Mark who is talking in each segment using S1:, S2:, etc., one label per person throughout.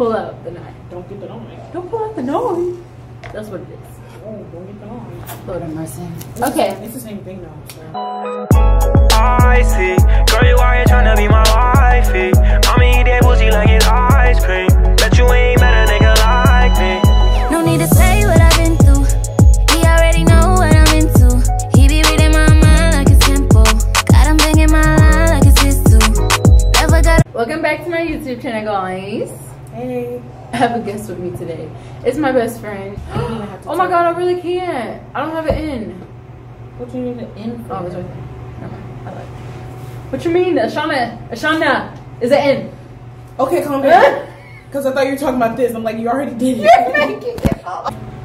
S1: pull out the knife.
S2: Don't get the noise.
S1: Don't pull out the knife. That's what it is.
S2: Oh, don't get the noise.
S1: Lord have mercy.
S2: It's
S1: Okay.
S2: The, it's the same thing though. So.
S3: I see. Girl, you out here tryna be my wifey. I'ma eat that pussy like it's ice cream. Bet you ain't met a nigga like me.
S4: No need to say what I've been through. He already know what I'm into. He be reading my mind like it's simple. Got him thinking my line like it's his too. Never got
S1: Welcome back to my YouTube channel, guys.
S2: Hey.
S1: I have a guest with me today. It's my best friend.
S2: even have to
S1: oh my god, I really can't. I don't have an in.
S2: What do you need an in for?
S1: Oh, it's right there. Never mind. I like. What you mean, Ashana? Ashana, is it in?
S2: Okay, calm down. Because I thought you were talking about this. I'm like, you already did it.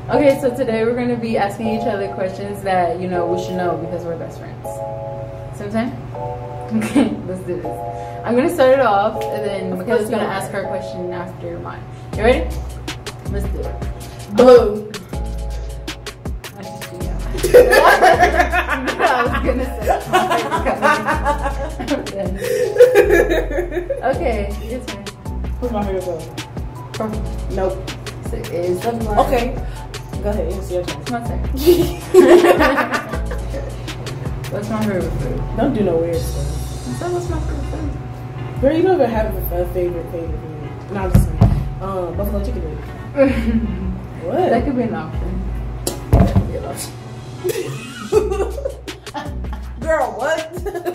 S1: Okay, so today we're going to be asking each other questions that, you know, we should know because we're best friends. See what I'm saying? Okay, let's do this. I'm going to start it off, and then Makailah's going to ask her question after mine. You ready? Let's do it.
S2: Boom.
S1: I just do that. I was going to say Okay, it's fine.
S2: Where's my favorite go? Nope.
S1: So it's the.
S2: Okay. Go ahead. It's your turn.
S1: It's my turn. What's my favorite food?
S2: Don't do no weird stuff.
S1: So what's my favorite food?
S2: Girl, you don't even have a favorite favorite food. No, I'm just saying. Um, buffalo chicken leg. What?
S1: That could be an option. That could be an option.
S2: Girl, what?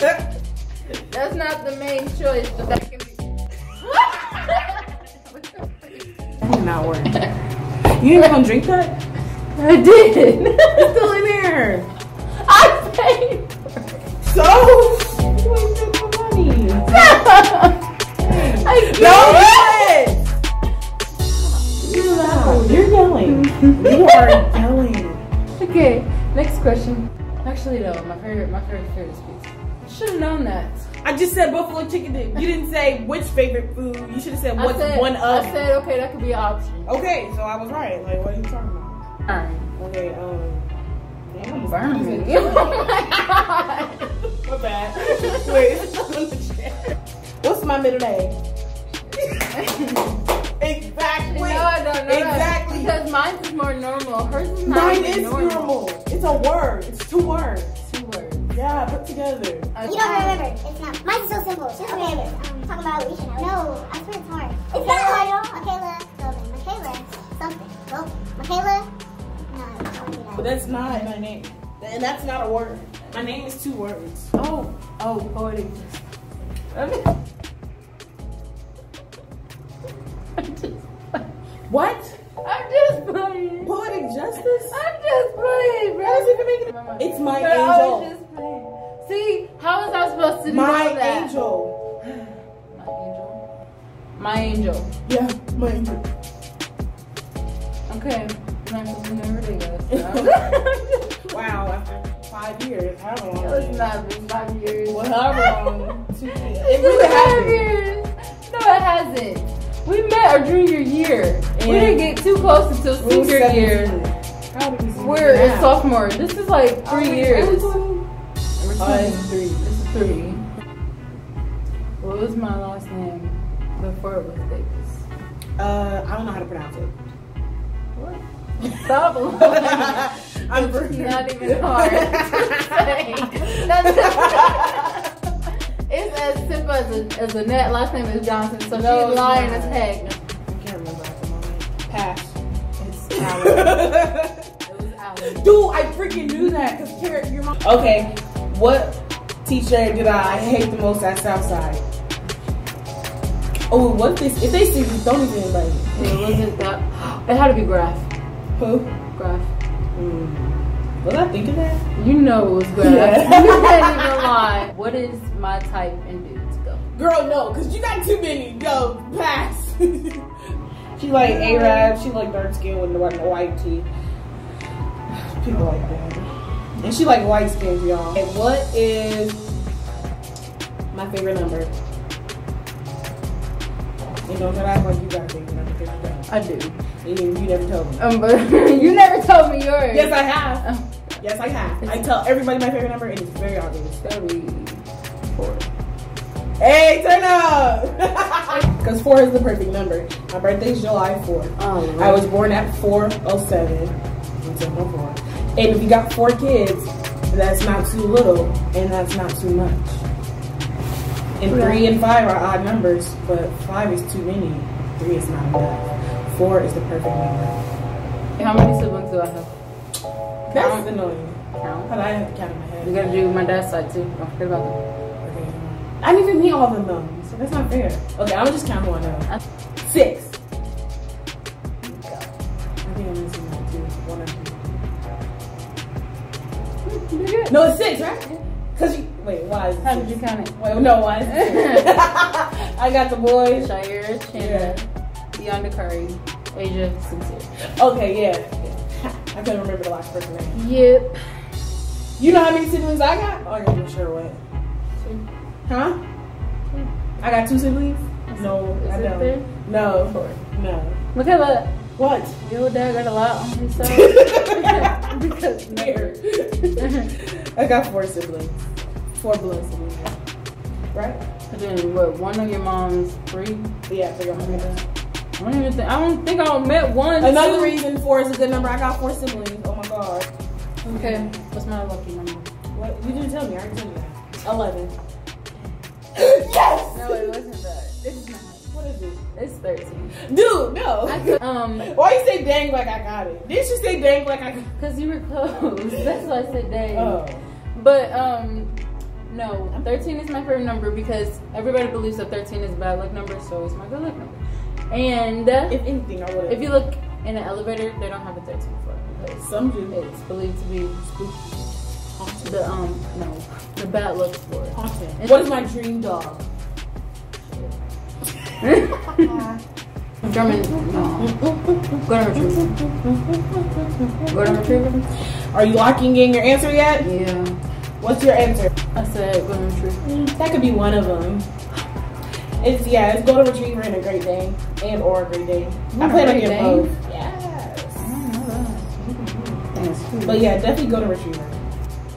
S1: That's not the main choice, but that can be.
S2: That not work. You ain't gonna drink that?
S1: I did.
S2: It's still in there.
S1: Actually, no, my favorite, my favorite food is pizza. Should have known that.
S2: I just said buffalo chicken dip. You didn't say which favorite food. You should have said what's
S1: said,
S2: one of.
S1: I said, okay, that could be an option.
S2: Okay, so I was right. Like, what are you talking about?
S1: Alright.
S2: Okay, um. Damn,
S1: Burn me. Oh my god.
S2: My bad. Wait. What's my middle name? exactly.
S1: No, I don't know.
S2: Exactly.
S1: That. Because mine is more normal. Hers is not
S2: Mine is normal. It's a word. Together.
S1: Okay.
S5: You don't remember. It's not. Mine's so simple. She's okay. Um, talking about Alicia now. No, I swear it's hard. It's not hard, y'all. Makailah Golden. Makailah something. Golden. Makailah. No, don't
S2: But that's not my name. And that's not a word. My name is two words.
S1: Oh, oh, poetic. Justice.
S2: What?
S1: I'm just playing.
S2: Poetic justice?
S1: I'm just playing, bro.
S2: How's it gonna make it- It's my
S1: But I was
S2: angel.
S1: Supposed to
S2: My
S1: know that?
S2: angel.
S1: My angel. My angel.
S2: Yeah, my angel.
S1: Okay. I'm not supposed to know ridiculous.
S2: Wow, after five years, however long.
S1: It's not been five years.
S2: Well, however long. Two years. It
S1: It's
S2: really
S1: been five years. No, it hasn't. We met our junior year. we didn't get too close until senior year.
S2: 17. How did we see
S1: We're in
S2: that?
S1: sophomore. This is like three
S2: Oh,
S1: years.
S2: we're
S1: uh,
S2: We're
S1: twenty.
S2: it's three.
S1: This is three. What was my last name before it was Davis?
S2: Uh, I don't know how to pronounce it.
S1: What? Stop lying.
S2: I'm
S1: It's not even hard to say. That's- it's as simple as a, as a net. Last name is Johnson, so
S2: No,
S1: she's lying
S2: not.
S1: as heck.
S2: I can't remember at the moment. Pass.
S1: It's Alan. It was Alan.
S2: Dude, I freaking knew that because Carrot, your mom. Okay, what teacher did I hate the most at Southside? Oh, what this? If they see me, don't even like.
S1: It wasn't that. It had to be Graph.
S2: Who?
S1: Graph.
S2: Hmm. Was I thinking that?
S1: You know it was Graph.
S2: Yeah.
S1: you can't even lie. What is my type in dudes? Go.
S2: Girl, no, because you got too many. Yo, pass. she like Arab. She like dark skin with the white, the white teeth. People like that. And she like white skins, y'all. And what is my favorite number? And don't try to act like you got a favorite number because you don't.
S1: I do.
S2: And you, you never told me.
S1: Um, but you never told me yours.
S2: Yes, I have.
S1: Oh,
S2: Yes, I have. I tell everybody my favorite number, and it's very obvious.
S1: it's four.
S2: Hey, turn up! Because four is the perfect number. My birthday's July 4th.
S1: Oh,
S2: I was born at 407. Until no four. And if you got four kids, that's not too little, and that's not too much. And three and five are odd numbers, but five is too many. Three is not enough. Four is the perfect number.
S1: How many siblings do I have?
S2: That's annoying.
S1: Count.
S2: But I have to count in my head.
S1: You gotta do my dad's side too. Don't forget about them.
S2: Okay. I didn't even meet all of them, so that's not fair. Okay, I'm just count one now. Six. I think I'm missing one, two, one or two. No, it's six, right? Wait, why is
S1: How did you count it?
S2: Wait, no, why is it six? I got the boys.
S1: Shire, Chandler, Deonda Curry, Asia, Sincere.
S2: Okay, yeah. I couldn't remember the last person name.
S1: Yep.
S2: You know how many siblings I got? Oh, you're sure what?
S1: Two.
S2: Huh? I got two siblings? No,
S1: Is
S2: I
S1: it
S2: don't.
S1: there?
S2: No,
S1: Four.
S2: no.
S1: Look at that.
S2: What?
S1: Your dad got a lot on side. because
S2: Here. I got four siblings. Four blood siblings. Right?
S1: And then what? One of your mom's three.
S2: Yeah, three them.
S1: I don't even think. I don't think I met one.
S2: Another
S1: two.
S2: reason four is a good number. I got four siblings. Oh my god.
S1: Okay. What's my lucky number?
S2: What? You didn't tell me. I already told you that. Eleven. yes.
S1: No, it wasn't that. It's not.
S2: What is it?
S1: It's thirteen.
S2: Dude, no.
S1: I um,
S2: Why you say dang like I got it? Didn't you say dang like I got
S1: cause you were close. That's why I said dang.
S2: Oh.
S1: But um, no, thirteen is my favorite number because everybody believes that thirteen is a bad luck number, so it's my good luck number. And
S2: If anything, I would
S1: if you look in an elevator, they don't have a thirteen floor because
S2: Some do.
S1: it's believed to be
S2: spooky.
S1: the um no the bad luck floor.
S2: Haunted. What is my dream dog?
S1: German, no. Golden retriever. Golden retriever.
S2: Are you locking in your answer yet?
S1: Yeah,
S2: What's your answer?
S1: I said golden retriever.
S2: That could be one of them. It's yeah, it's golden retriever and a Great Dane, and or a Great Dane. I plan on getting both. Yes.
S1: I don't know. That's cute.
S2: But yeah, definitely golden retriever.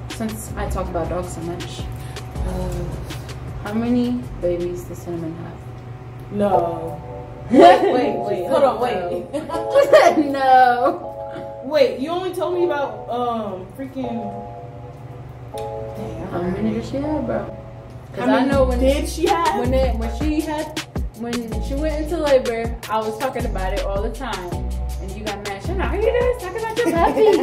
S1: Since I talk about dogs so much, uh, how many babies does Cinnamon have?
S2: No. Wait, wait, wait. Hold on, wait.
S1: no.
S2: wait, you only told me about um freaking. Damn.
S1: How many did she have, bro?
S2: How
S1: Because I
S2: many
S1: know when
S2: did she have?
S1: when it, when she had when she went into labor, I was talking about it all the time, and you got mad. She's like, "Are you just talking about your puppies?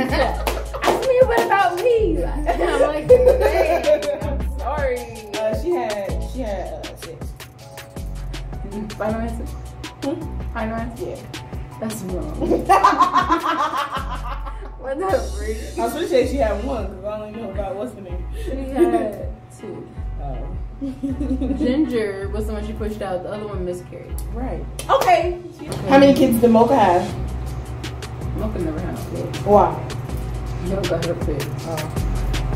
S1: Ask me what about me?" And I'm like, "Dang, I'm sorry."
S2: uh, she had she had uh, six.
S1: Final answer.
S2: Hmm?
S1: Final answer.
S2: Yeah.
S1: That's wrong. what the freak?
S2: I was gonna say she had one because I only know about what's the name.
S1: She had two.
S2: Oh.
S1: Ginger was the one she pushed out. The other one miscarried.
S2: right. Okay. How many kids did Mocha have?
S1: Mocha never had no kids.
S2: Why?
S1: Mocha got her kids.
S2: Oh,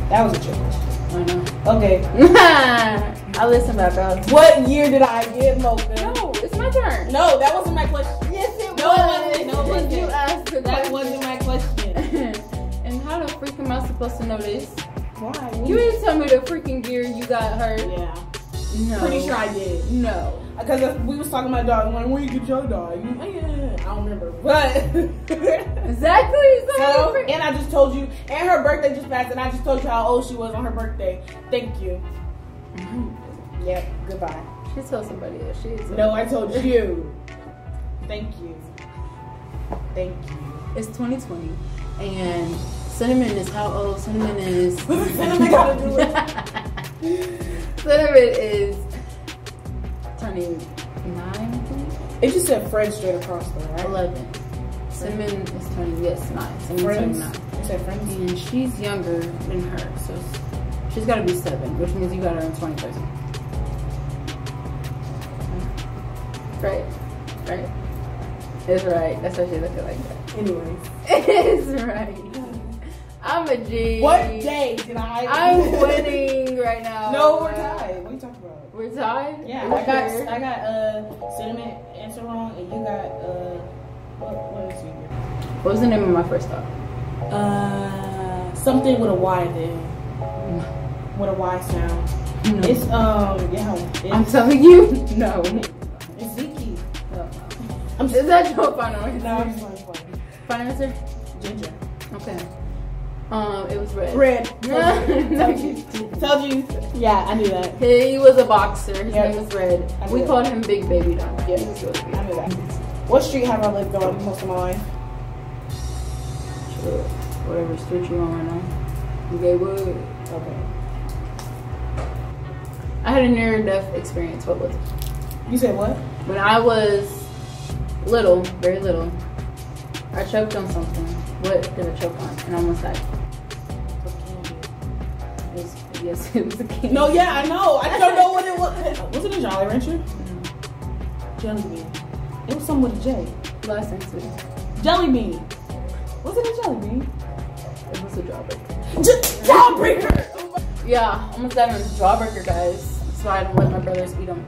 S2: that was a trick question.
S1: I know.
S2: Okay.
S1: I listen back up.
S2: What year did I get Mocha?
S1: No, it's my turn.
S2: No, that wasn't my question.
S1: Yes, it
S2: No, it wasn't. No, it wasn't.
S1: You asked the
S2: That
S1: question.
S2: wasn't my question.
S1: Freak am I supposed to know this?
S2: Why?
S1: You didn't tell me the freaking year you got hurt.
S2: Yeah.
S1: No.
S2: Pretty sure I did.
S1: No.
S2: Because we was talking about dog. I'm like, where you get your dog? You, yeah, I don't remember. But.
S1: Exactly. So,
S2: So, and I just told you, and her birthday just passed, and I just told you how old she was on her birthday. Thank you. Mm-hmm. Yep, goodbye.
S1: she told somebody else. She told
S2: No, I told you. Thank you. Thank you.
S1: It's 2020, and Cinnamon is how old? Cinnamon is.
S2: Cinnamon gotta do it.
S1: Cinnamon is turning nine, I think.
S2: It just said Fred straight across though, right?
S1: Eleven. Cinnamon is turning yes nine. Cinnamon
S2: Friends.
S1: turning nine,
S2: said friends.
S1: and she's younger than her, so she's got to be seven, which means you got her in 2013. Right, right. It's right. That's why she looking like that.
S2: Anyways.
S1: It's right. I'm a G.
S2: What day did I?
S1: I'm winning right now.
S2: No, we're tied. What are you talking about?
S1: We're tied.
S2: Yeah,
S1: We're
S2: I got
S1: fair.
S2: I got uh cinnamon answer wrong, and you got uh what what is your
S1: What was the name of my first thought?
S2: uh something with a Y then with a Y sound.
S1: No.
S2: It's um yeah.
S1: I'm telling you, no.
S2: it's Ziki.
S1: no.
S2: I'm
S1: Is that your final answer?
S2: No, I'm just like.
S1: Final answer?
S2: Ginger.
S1: Okay. Um, it was red.
S2: Red. Told you. Told you. Yeah, I knew that.
S1: He was a boxer. His
S2: Yep.
S1: name was Red. We
S2: knew
S1: called him Big Baby Don.
S2: Yeah.
S1: He was really
S2: I knew that. What street have I lived on most of my life?
S1: Sure. Whatever street you on right now. Gaywood.
S2: Okay.
S1: I had a near death experience. What was it?
S2: You said what?
S1: When I was little, very little, I choked on something. What did I choke on? And I almost died. It was, yes, it was a king.
S2: No, yeah, I know. I don't know what it was. Was it a Jolly Rancher? Jelly bean. It was something with a J.
S1: Last answer.
S2: Jelly bean. Was it a jelly bean?
S1: It was a jawbreaker.
S2: J- Jawbreaker.
S1: Yeah, almost died on a jawbreaker, guys. So I don't let my brothers eat them.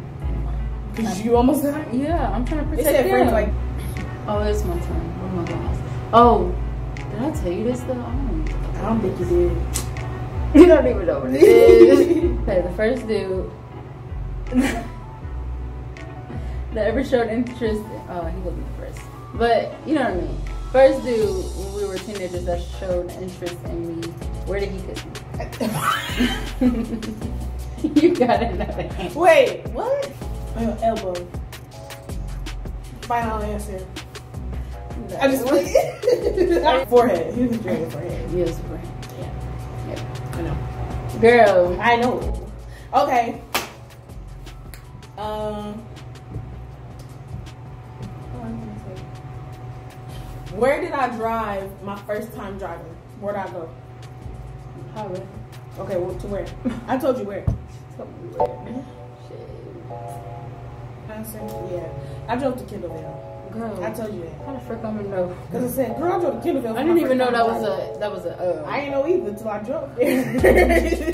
S2: Cause you almost died.
S1: Yeah, I'm trying to
S2: They
S1: protect
S2: said
S1: them.
S2: friends like
S1: oh, it's my turn. Oh my gosh. Oh, did I tell you this though? I don't
S2: I don't think you did.
S1: You don't even know what it is. okay, the first dude that ever showed interest. Oh, he wasn't the first, but you know what I mean. First dude when we were teenagers that showed interest in me. Where did he kiss me? you gotta know that.
S2: Wait, what? Uh, elbow. Final answer. I just forehead. He was drinking forehead.
S1: He Yes, right.
S2: I know.
S1: Girl,
S2: I know. Okay. Um. what was I gonna say? Where did I drive my first time driving? Where'd I go?
S1: highway.
S2: Okay, well, to where? I told you where.
S1: Something weird. Shit.
S2: I yeah. I drove to Kendallville.
S1: Girl,
S2: I told you that.
S1: how the frick I'm gonna know?
S2: Because I said, girl, I drove to Kendallville.
S1: I didn't even know that was a that was a. Uh,
S2: I ain't know either until I drove there.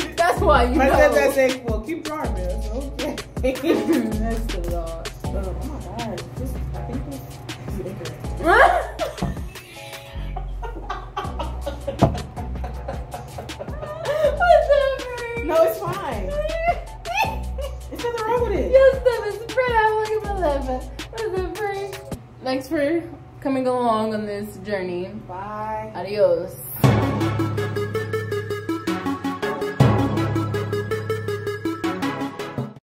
S1: that's why you
S2: My
S1: know.
S2: stepdad said, well, keep driving. Okay.
S1: That's the law.
S2: oh my God. This, I think this